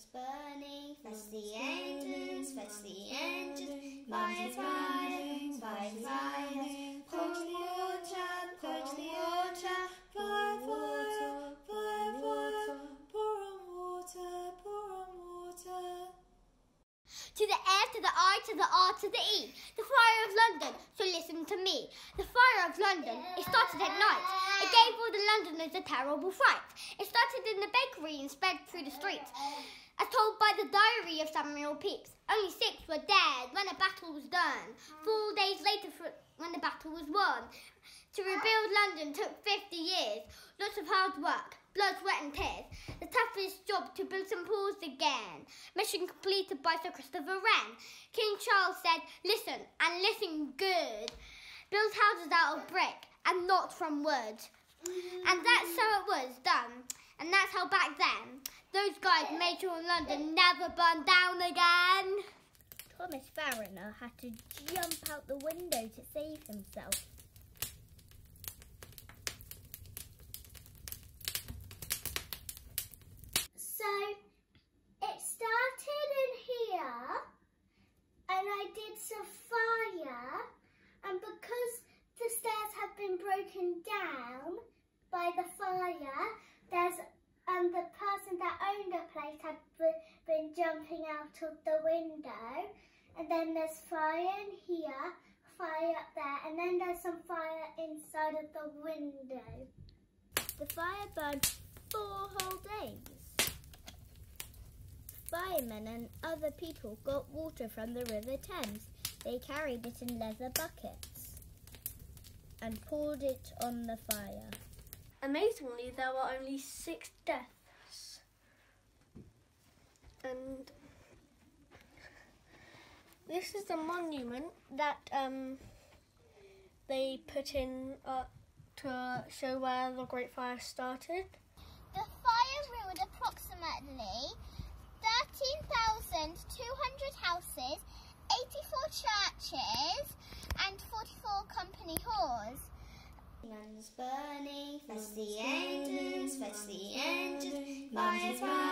London's burning, fetch the engines, fetch the engines, fire, fire, fire, fire, purge the water, purge the water, fire, fire, fire, fire, pour on water, pour on water. To the F, to the I, to the R, to the E. The fire of London, so listen to me. The fire of London, it started at night. It gave all the Londoners a terrible fright. It started in the bakery and spread through the streets. As told by the diary of Samuel Pepys, only six were dead when the battle was done. Four days later, when the battle was won. To rebuild London took 50 years. Lots of hard work, blood, sweat, and tears. The toughest job to build St Paul's again. Mission completed by Sir Christopher Wren. King Charles said, Listen, and listen good. Build houses out of brick and not from wood. And that's how it was done. And that's how back then, those guys made sure London never burned down again. Thomas Farriner had to jump out the window to save himself. So it started in here and I did some fire and because the stairs have been broken down by the fire, there's um the person that owned the place had be- been jumping out of the window and then there's fire in here, fire up there and then there's some fire inside of the window. The fire burned four whole days. Firemen and other people got water from the River Thames. They carried it in leather buckets and poured it on the fire. Amazingly, there were only six deaths. And this is the monument that um, they put in uh, to show where the Great Fire started. The fire ruined approximately 13,200 houses, 84 churches, and 44 company halls. London's burning, fetch the engines, fetch the engines, fire, fire, fire, fire.